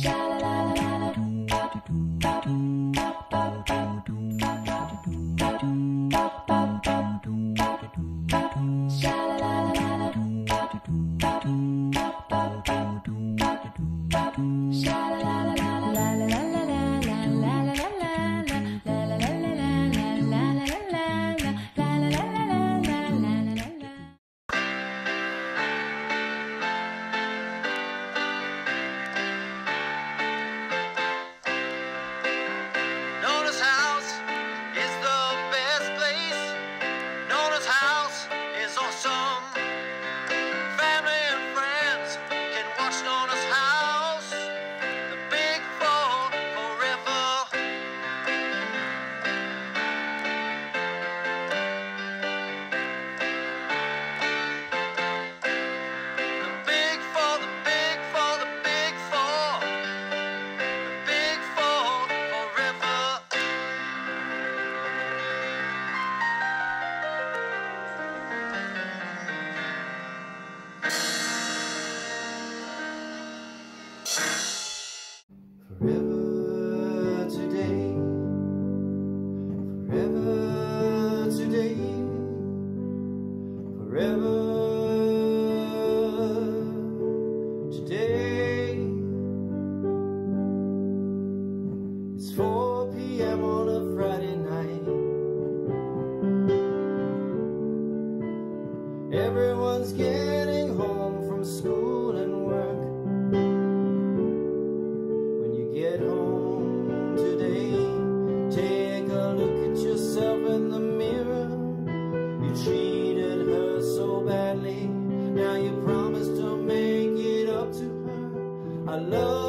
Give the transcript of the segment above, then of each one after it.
Sha la la la la. get home today. Take a look at yourself in the mirror. You treated her so badly. Now you promise to make it up to her. I love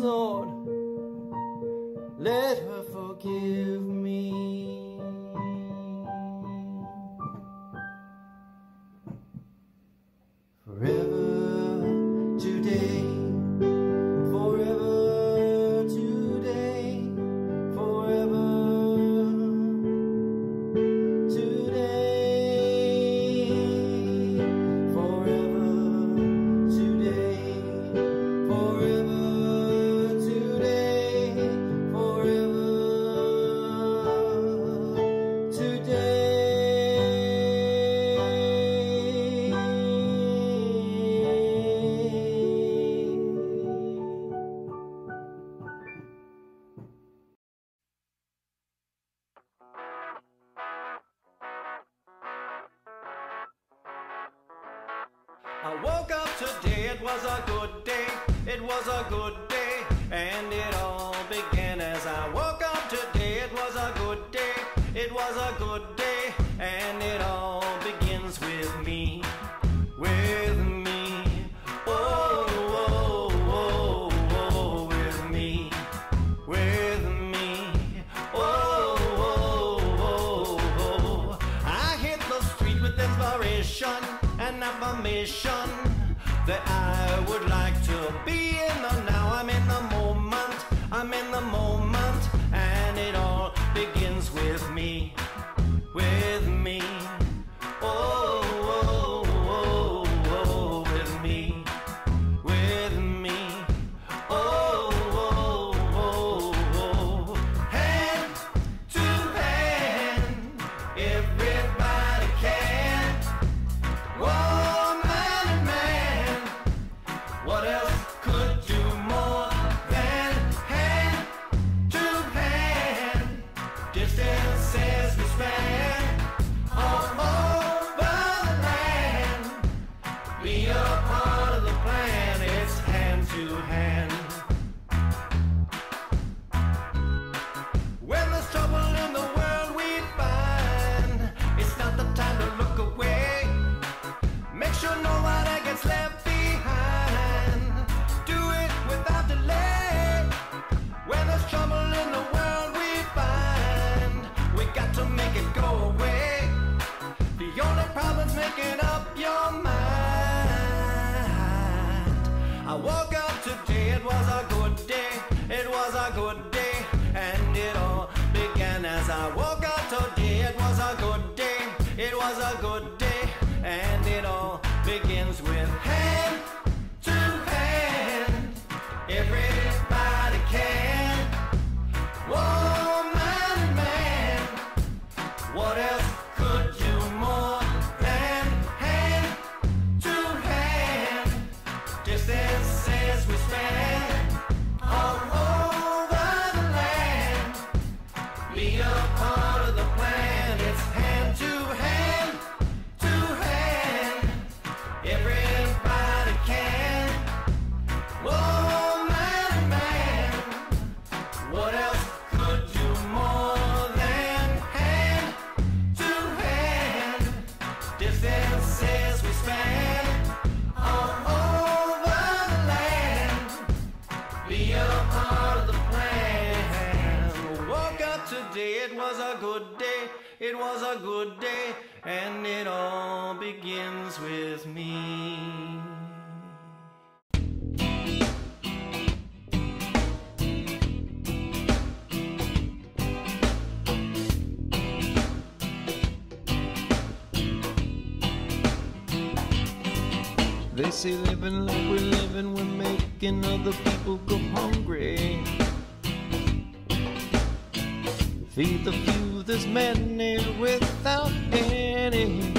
Lord. Let her forgive me. A good day, and it all begins with me. They say living like we're living, we're making other people go hungry. Feed the few, there's many without any.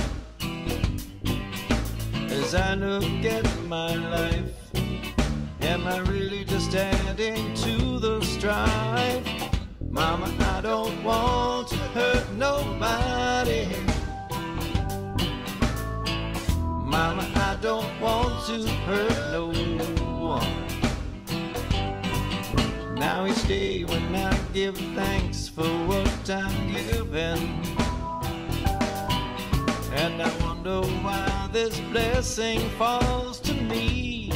As I look at my life, am I really just adding to the strife? Mama, I don't want to hurt nobody. Mama, I don't want to hurt no one. Now each day when I give thanks for what I'm given. And I wonder why this blessing falls to me.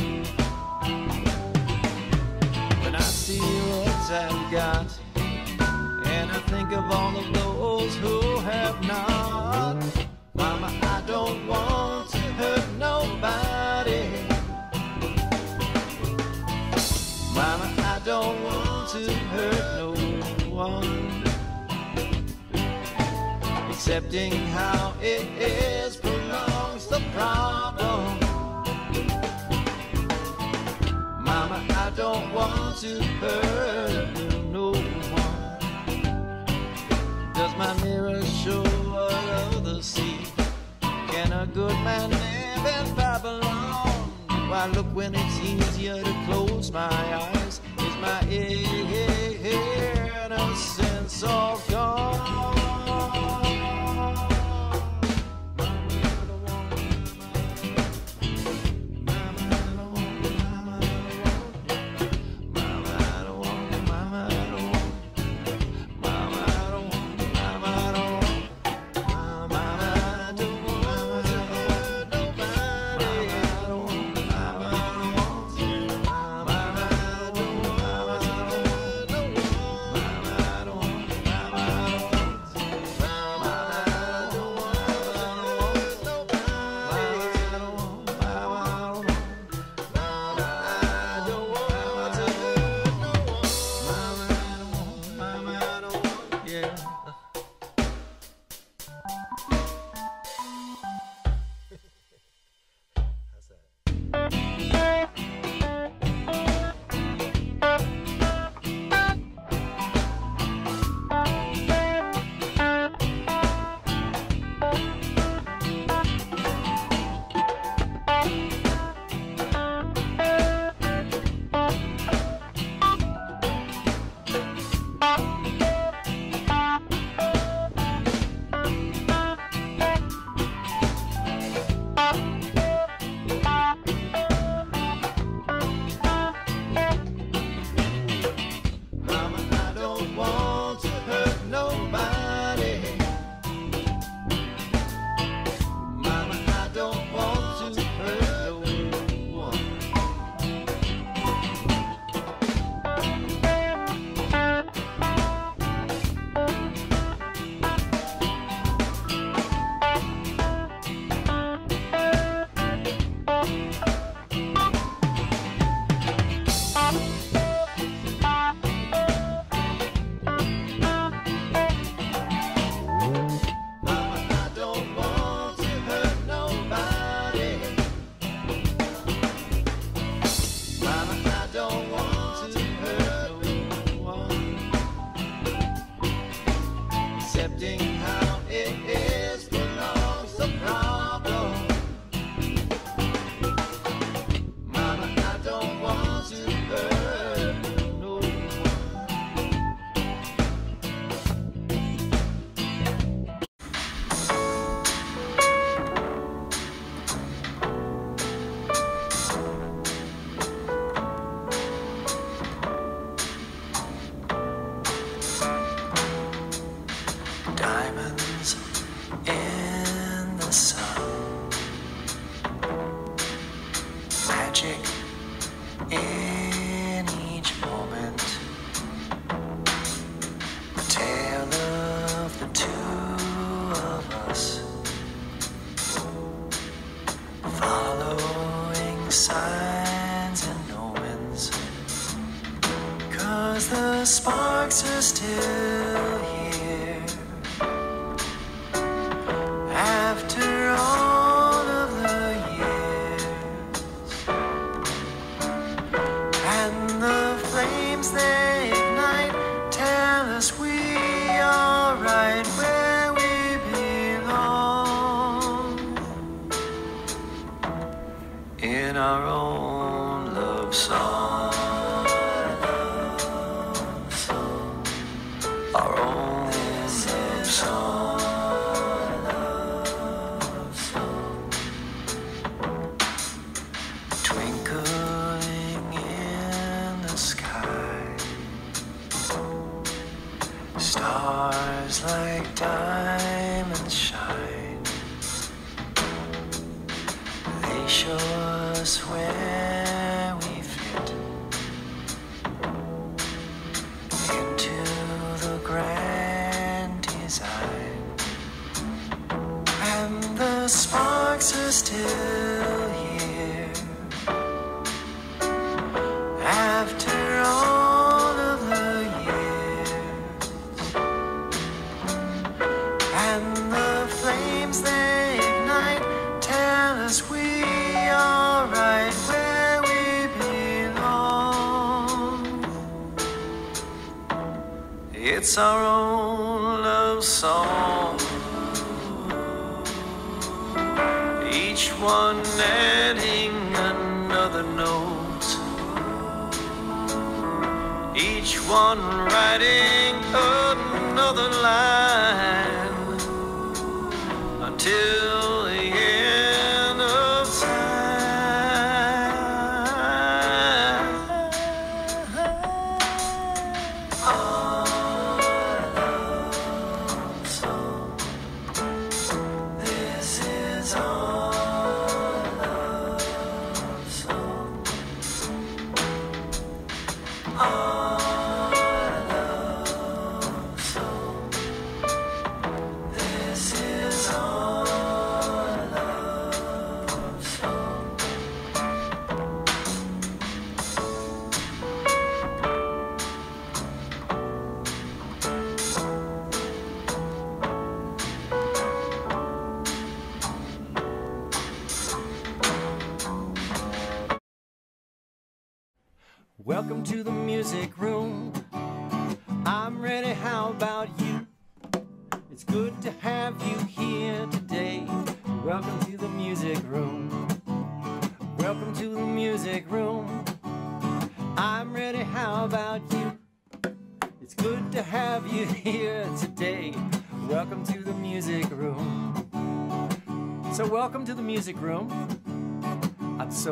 When I see what I've got, and I think of all of those who have not. Mama, I don't want to hurt nobody. Mama, I don't want Accepting how it is prolongs the problem. Mama, I don't want to hurt no one. Does my mirror show what others see? Can a good man live in Babylon? Why look when it's easier to close my eyes? Is my innocence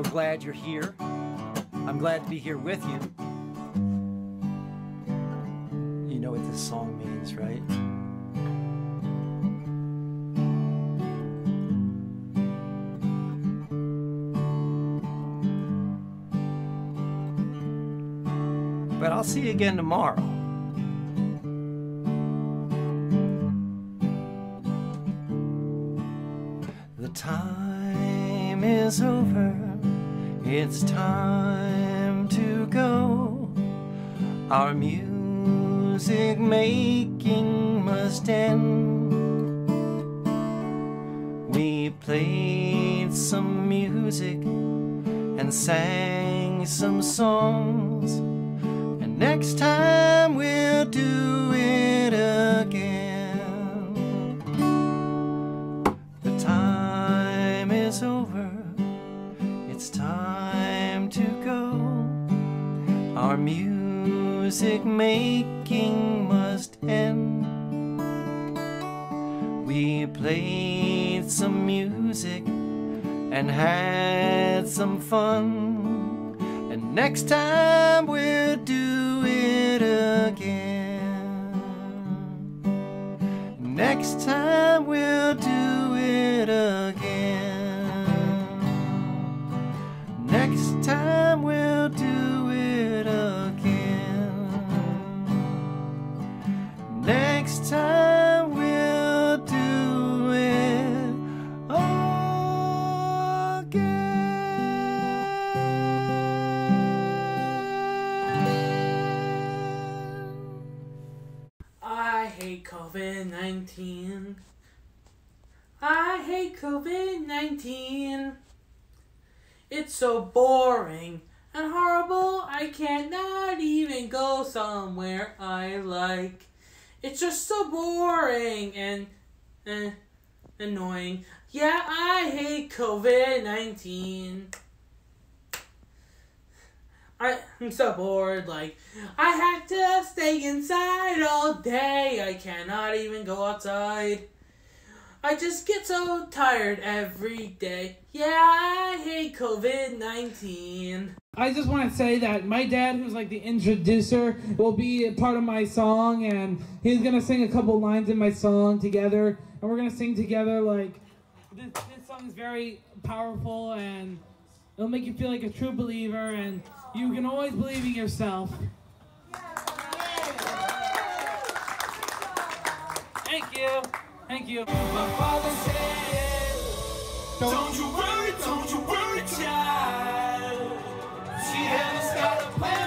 glad you're here. I'm glad to be here with you. You know what this song means, right? But I'll see you again tomorrow. It's time to go. Our music making must end. We played some music and sang some songs. And next time we'll do music making must end. We played some music and had some fun. And next time we'll do it again. Next time we'll do 19. I hate COVID 19. It's so boring and horrible, I cannot even go somewhere I like. It's just so boring and eh, annoying. Yeah, I hate COVID 19. I, I'm so bored. Like, I have to stay inside all day. I cannot even go outside. I just get so tired every day. Yeah, I hate COVID 19. I just want to say that my dad, who's like the introducer, will be a part of my song, and he's gonna sing a couple lines in my song together, and we're gonna sing together. Like this, this song is very powerful, and it'll make you feel like a true believer, and you can always believe in yourself. Thank you. Thank you. My father said, Don't you worry, don't you worry, child. She has got a plan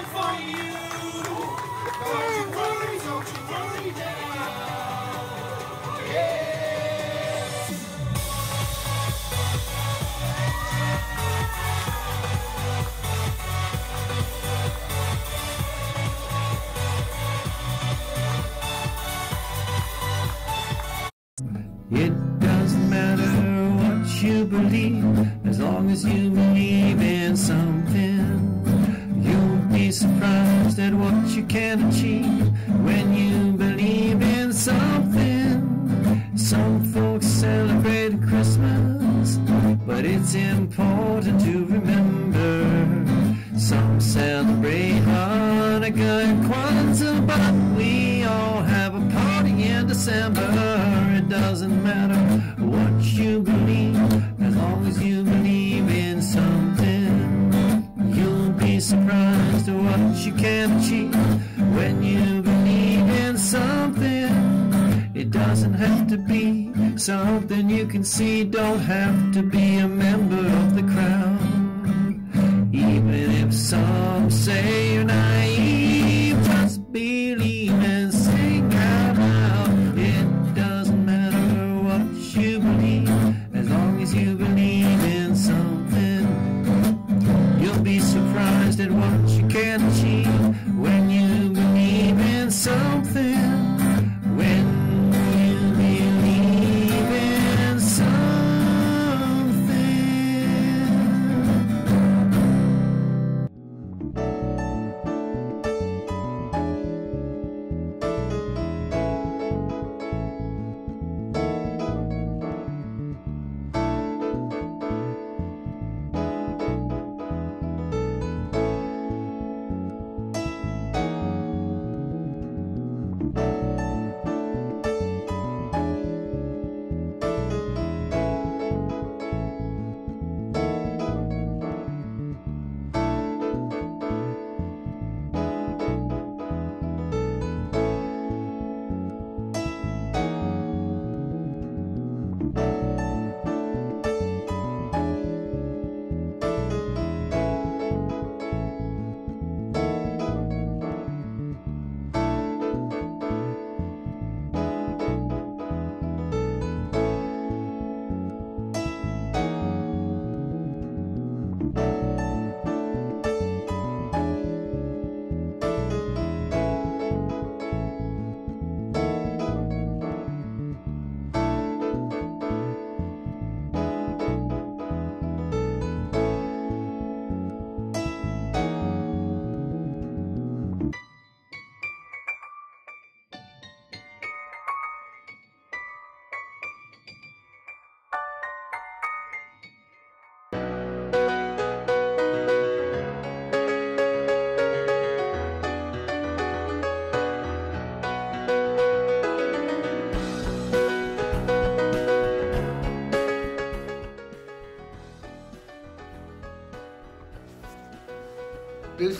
you believe, as long as you believe in something. You'll be surprised at what you can achieve when you believe in something. Some folks celebrate Christmas, but it's important to remember. Some celebrate Hanukkah and Kwanzaa, but we all have a party in December. Doesn't matter what you believe, as long as you believe in something. You'll be surprised at what you can achieve when you believe in something. It doesn't have to be something you can see, don't have to be a member of the crowd. Even if some say you're naive,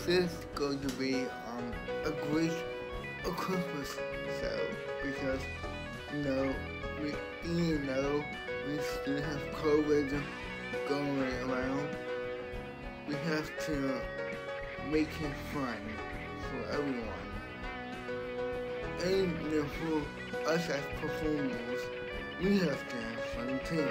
this is going to be um, a great a Christmas show because you know we you know we still have COVID going around. We have to make it fun for everyone. And you know, for us as performers, we have to have fun too.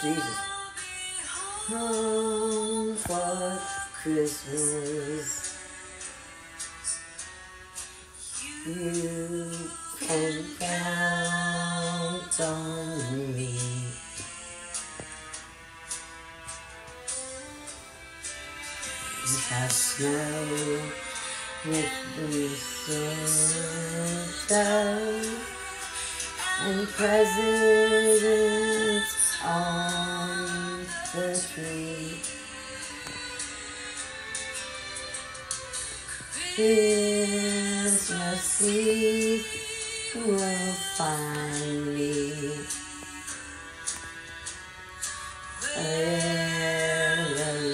Jesus. Home for Christmas. You can count on me. We have snow with the mistletoe and presents on the tree. Christmas Eve will find me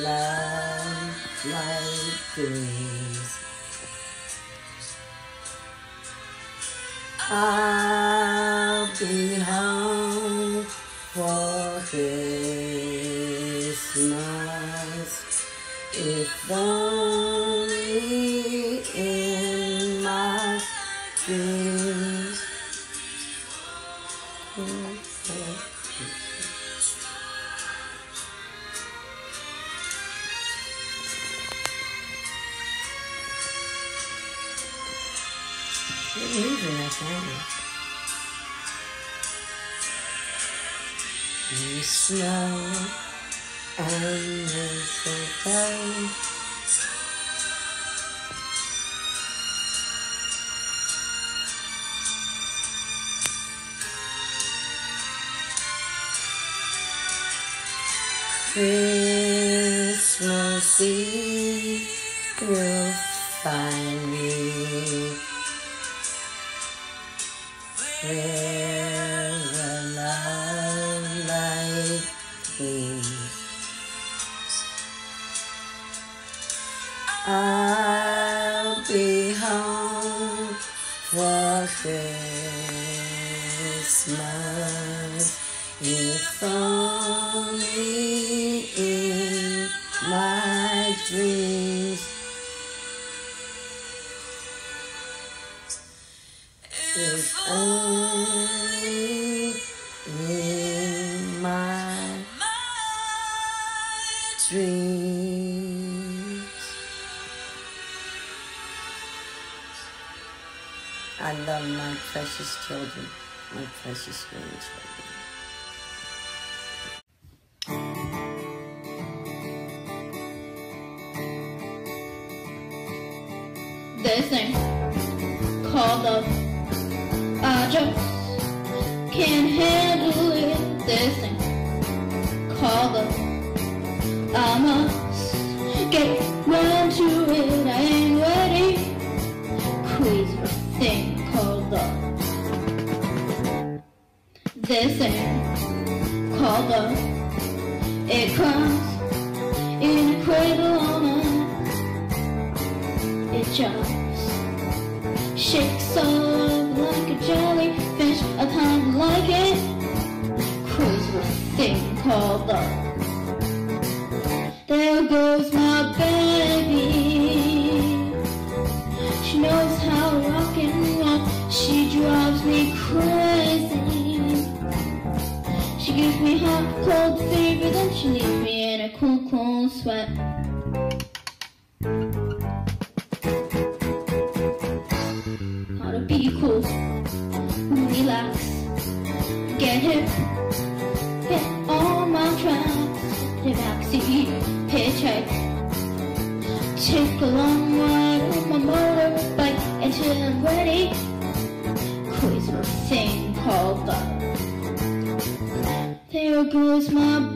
love. I'll be Christmas. If only snow and mistletoe. Christmas Eve will find me where like. I'll be home for Christmas if only in my dreams. Precious children, my precious grandchildren. this thing called love. I just can't handle it. This thing comes in a cradle She gives me hot, cold fever, then she leaves me in a cool, cool sweat. how to be cool, relax, get hip, hit all my tracks, the backseat, hitchhike, take a long goes my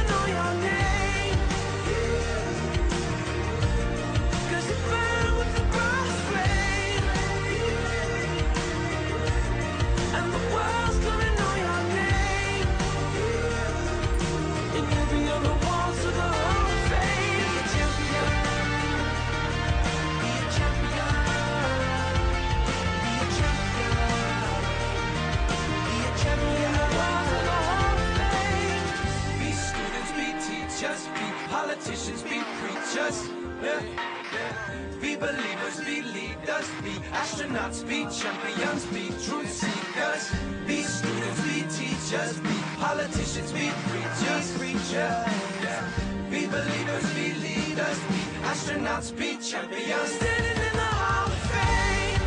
astronauts, be champions, be truth seekers. Be students, be teachers, be politicians, be preachers, preachers. Yeah. Be believers, be leaders, be astronauts, be champions. Standing in the Hall of Fame.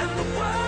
And the world's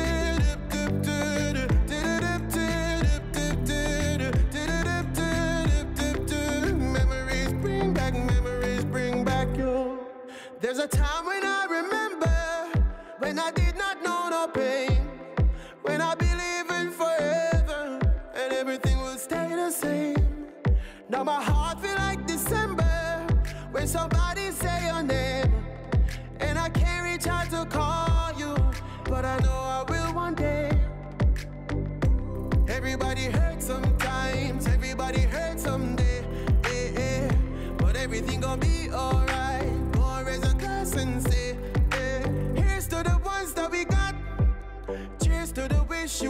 There's a time when I remember when I did not know no pain, when I believed in forever and everything will stay the same. Now my heart feel like December when somebody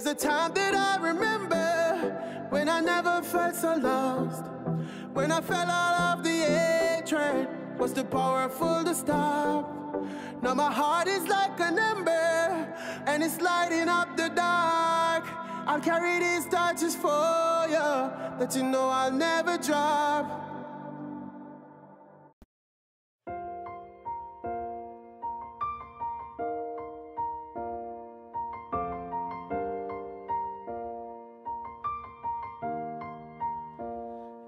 There's a time that I remember when I never felt so lost. When I fell out of the A train, was too powerful to stop. Now my heart is like an ember, and it's lighting up the dark. I'll carry these torches for you, that you know I'll never drop.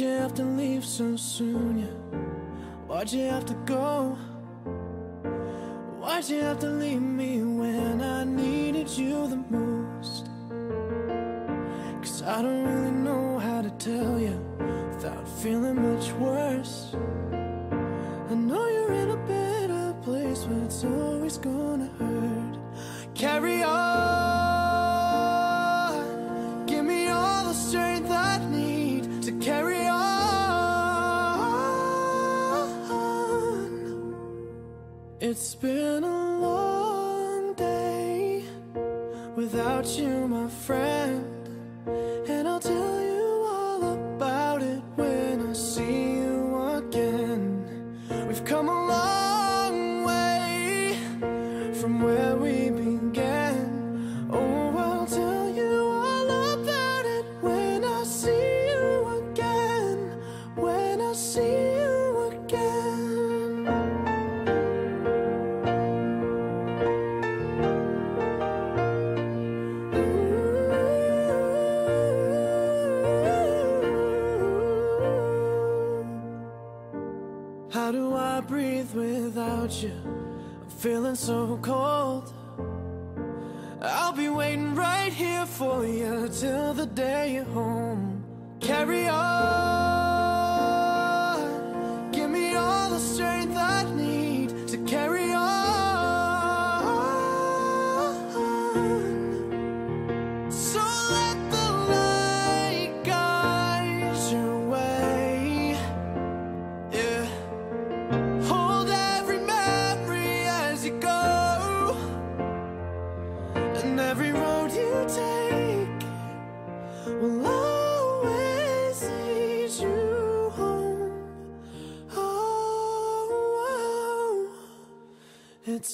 Why'd you have to leave so soon, yeah? Why'd you have to go? Why'd you have to leave me It's been a long day without you, breathe without you? I'm feeling so cold. I'll be waiting right here for you till the day you're home. Carry on.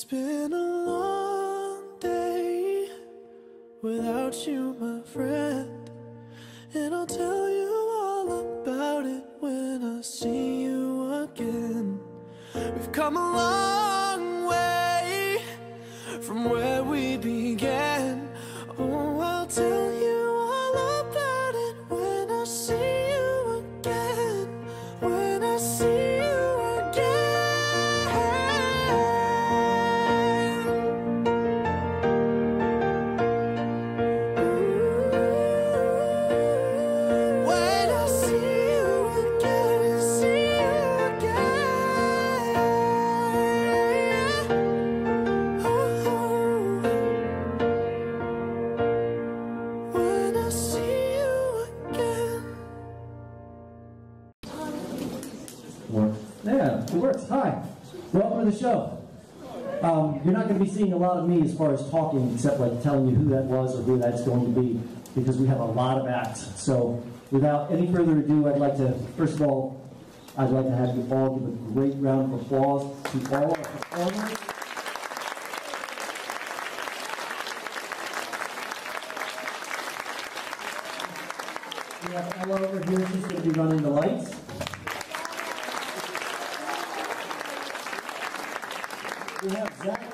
Been a long day without you, my friend, and I'll tell you all about it when I see you again. We've come a long Welcome to the show. Um, you're not going to be seeing a lot of me as far as talking, except like telling you who that was or who that's going to be, because we have a lot of acts. So, without any further ado, I'd like to, first of all, I'd like to have you all give a great round of applause to all our performers. We have Ella over here, she's going to be running the lights.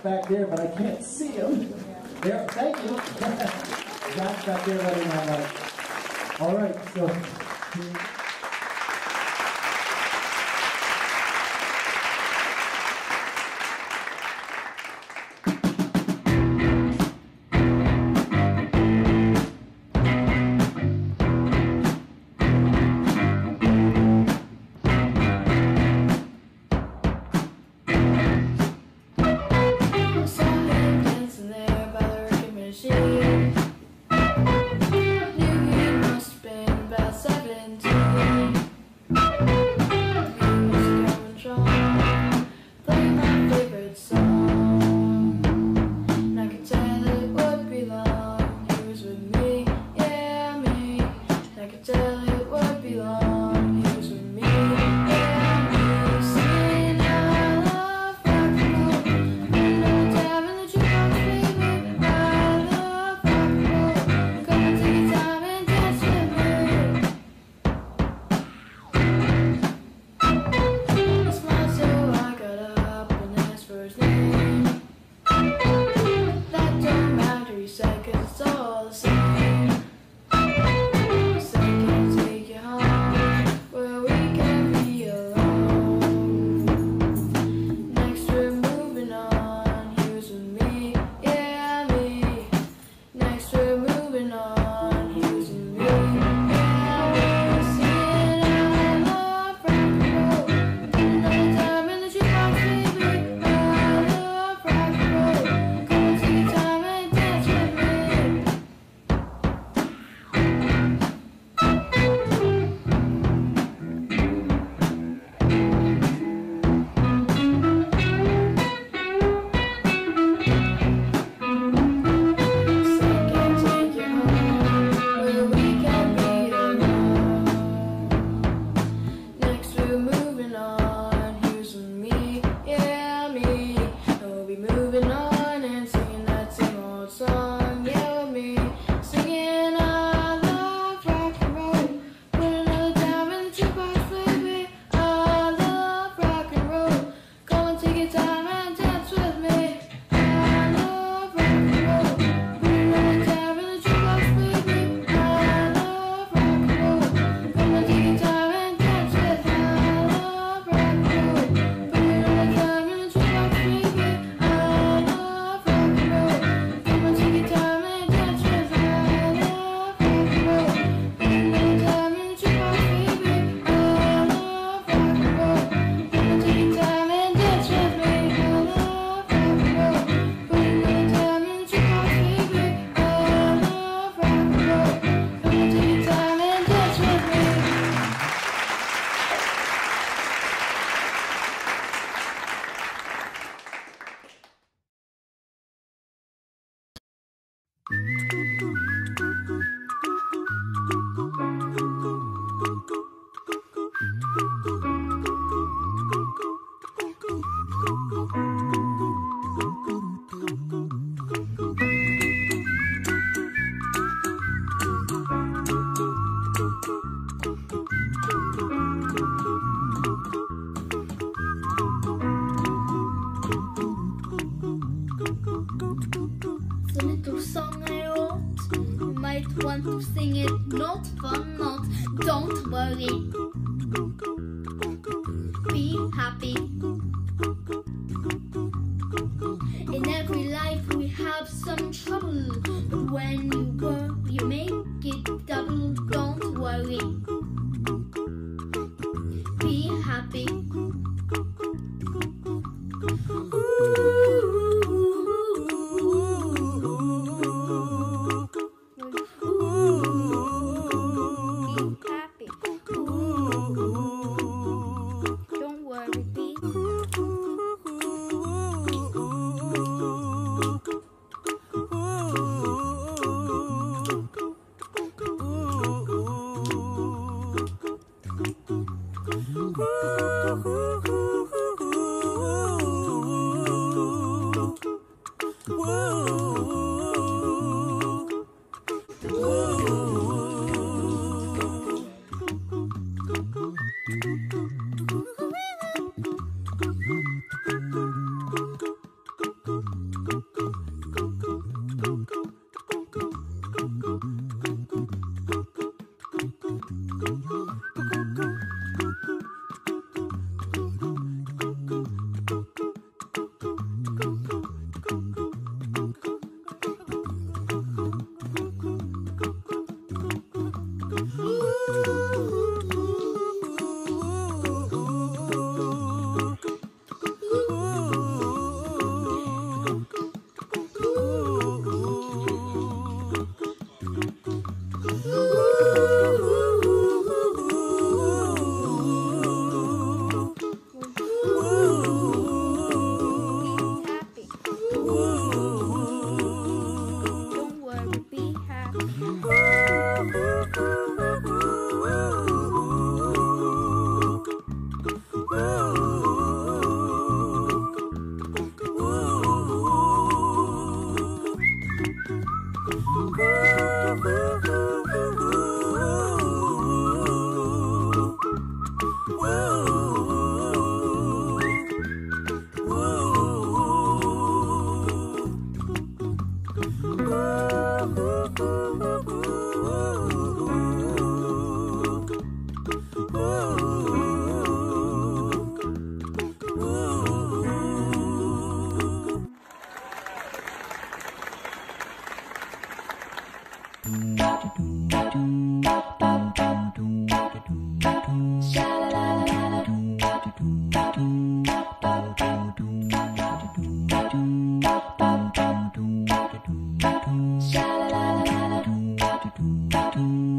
back there, but I can't see him. There, thank you. Zach's back there letting my light. All right, so. Bye.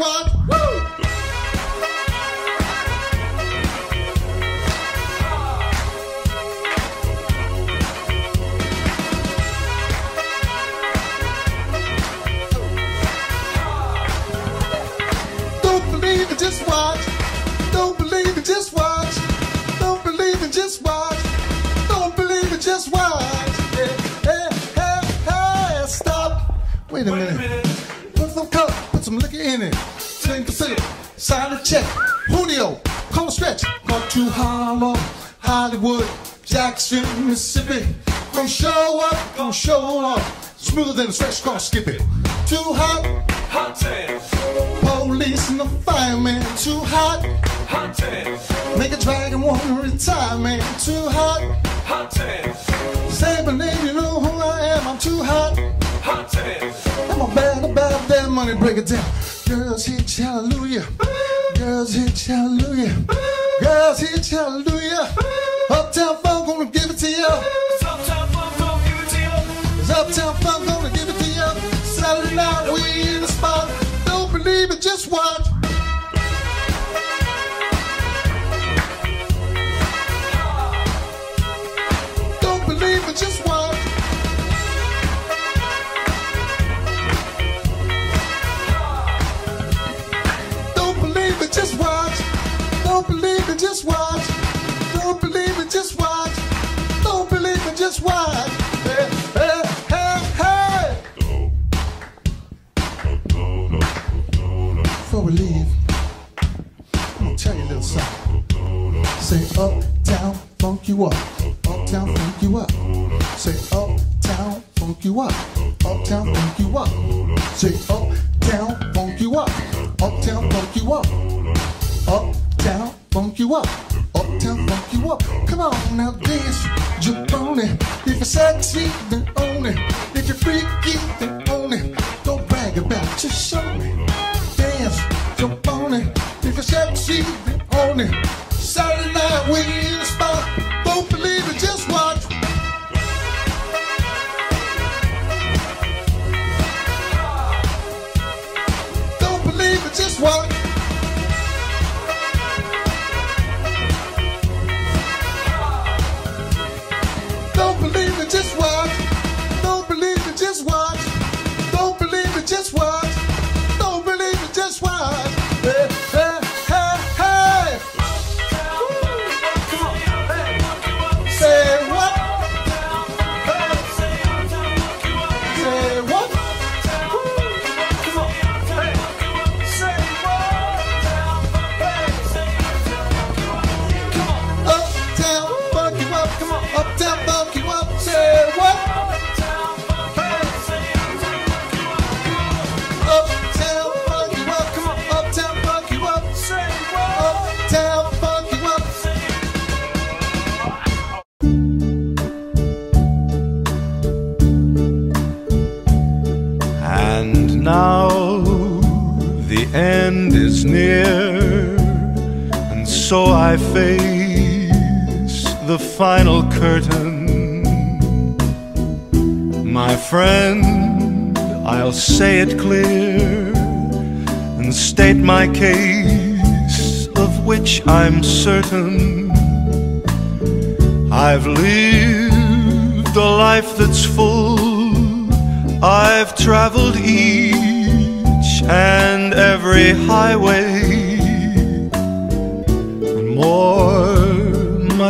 What? smoother than a stretch car skipping. Too hot, hot damn. Police and the fireman, too hot, hot damn. Make a dragon wanna retire, man, too hot, hot damn. Say my name, you know who I am, I'm too hot, hot damn. I'm a bad about that money, break it down. Girls hit hallelujah, girls hit hallelujah, girls hit hallelujah. world. Don't believe in just world. Don't believe it, just watch. Don't believe it, just watch. Don't believe it, just watch. Don't believe it, just watch. relief. I'll hmm, tell you a little something. Say uptown, funk you up. Uptown, funk you up. Say uptown, funk you up. Uptown, funk you up. Say uptown. the final curtain. My friend, I'll say it clear and state my case of which I'm certain. I've lived a life that's full, I've traveled each and every highway and more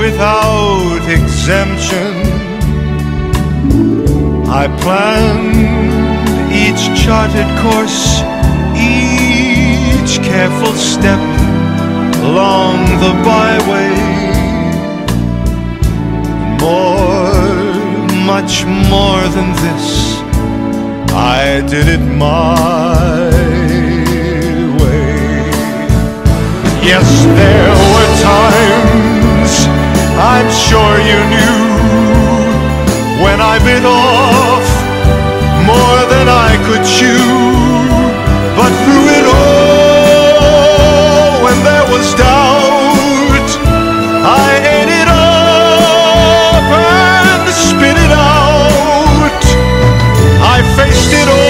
without exemption. I planned each charted course, each careful step along the byway. More, much more than this, I did it my way. Yes, there were times I'm sure you knew when I bit off more than I could chew. But through it all, when there was doubt, I ate it up and spit it out. I faced it all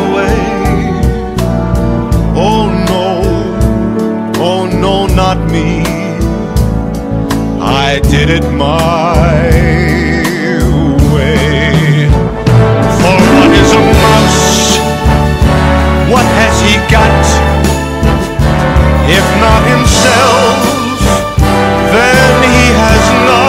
me. I did it my way. For what is a mouse? What has he got? If not himself, then he has not.